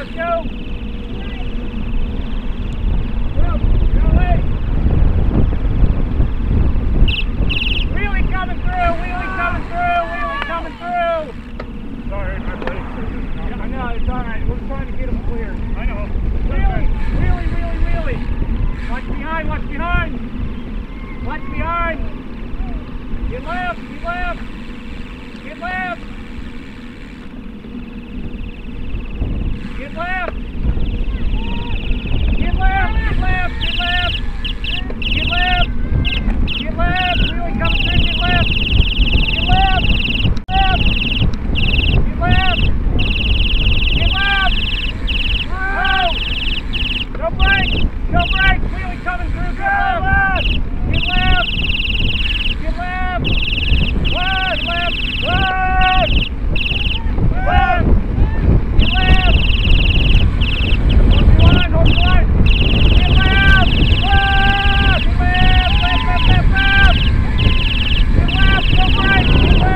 Let's go. Go, go away. Wheelie coming through, wheelie coming through, wheelie coming through. Sorry, my I know, it's all right. We're trying to get them clear. I know. Wheelie, wheelie, wheelie, wheelie. Watch behind, watch behind. Watch behind. Get left, get left. Get left. Left. Get left, get left, get left. Get left. Get left. Really coming through, get left. Get left. Left. Get left. Get left. Oh! Don't break! Don't break! Wheelie coming through! Get left! Get left! Get left! Left! Left! Left! Left! Get left! Hold the line! Hold the line! Get left! Left! Get left! Left! Left! Left! Left! Get left! Don't break!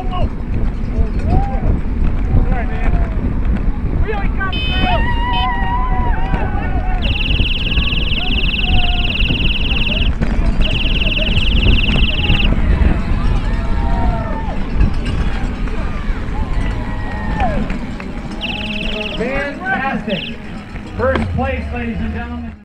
Oh, whoa.